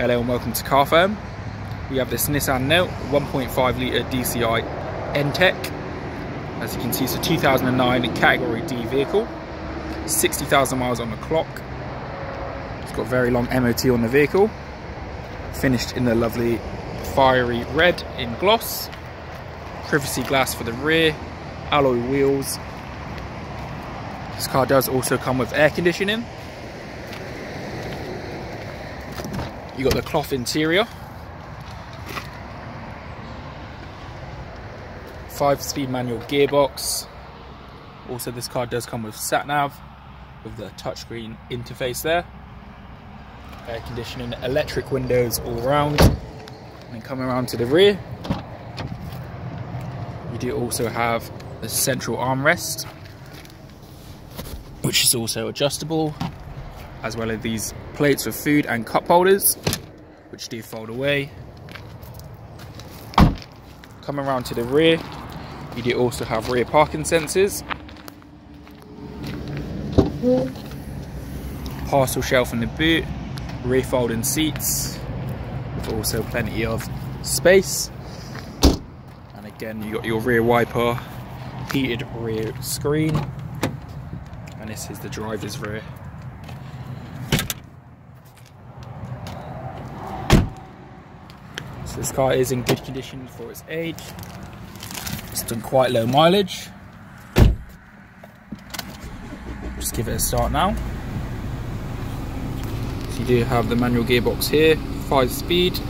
Hello and welcome to Car Firm. We have this Nissan Note 1.5 litre DCI N-Tec. As you can see, it's a 2009 Category D vehicle. 60,000 miles on the clock. It's got very long MOT on the vehicle. Finished in the lovely fiery red in gloss. Privacy glass for the rear. Alloy wheels. This car does also come with air conditioning. You got the cloth interior. Five speed manual gearbox. Also this car does come with sat nav with the touchscreen interface there. Air conditioning, electric windows all around. And coming around to the rear, you do also have the central armrest, which is also adjustable as well as these plates for food and cup holders, which do fold away. Coming around to the rear, you do also have rear parking sensors. Parcel shelf in the boot, rear folding seats, with also plenty of space. And again, you got your rear wiper, heated rear screen, and this is the driver's rear. So this car is in good condition for its age. It's done quite low mileage. Just give it a start now. So you do have the manual gearbox here, 5 speed.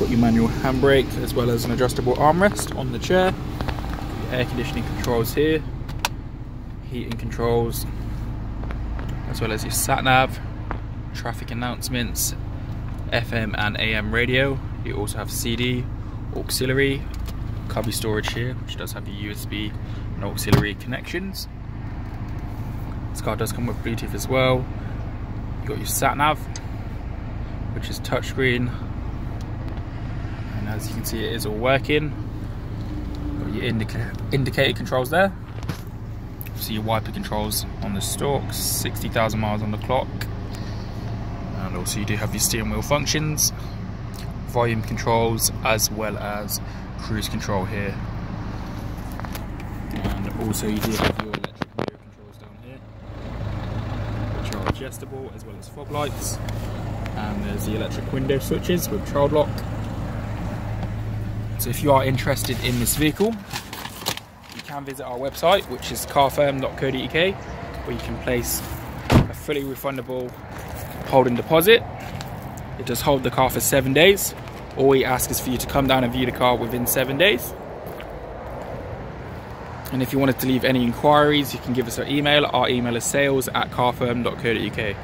Got your manual handbrake as well as an adjustable armrest on the chair. Air conditioning controls here, heating controls, as well as your sat nav, traffic announcements, FM and AM radio. You also have CD, auxiliary, cubby storage here, which does have your USB and auxiliary connections. This car does come with Bluetooth as well. You got your sat nav, which is touchscreen, and as you can see, it is all working. Got your indica indicator controls there. See your wiper controls on the stalk, 60,000 miles on the clock also you do have your steering wheel functions volume controls as well as cruise control here. And also you do have your electric mirror controls down here which are adjustable as well as fog lights. And there's the electric window switches with child lock. So if you are interested in this vehicle you can visit our website which is carfirm.co.uk where you can place a fully refundable holding deposit. It does hold the car for seven days. All we ask is for you to come down and view the car within seven days. And if you wanted to leave any inquiries, you can give us our email. Our email is sales at carfirm.co.uk.